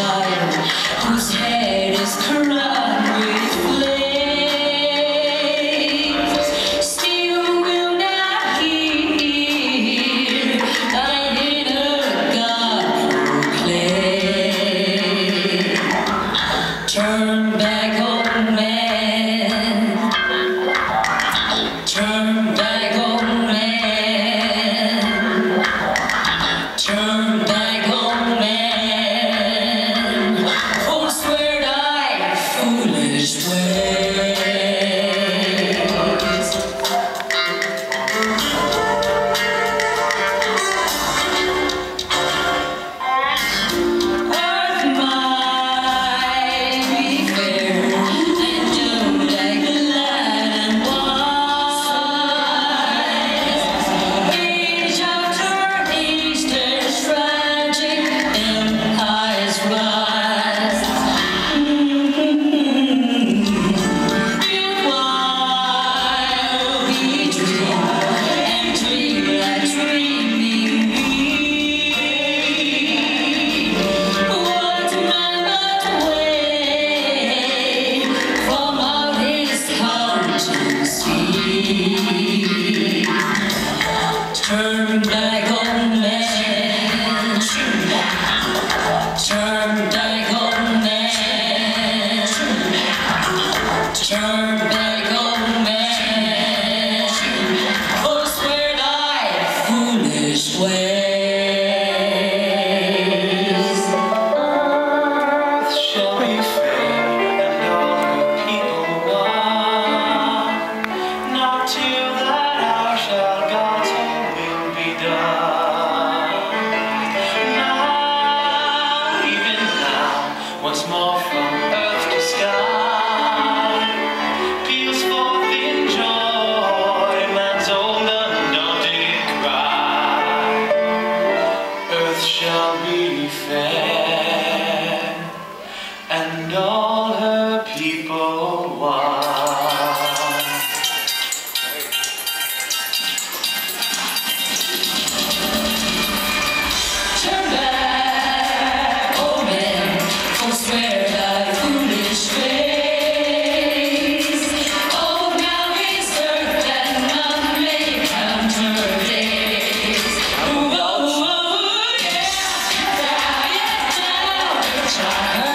child whose head is corroded. The shine.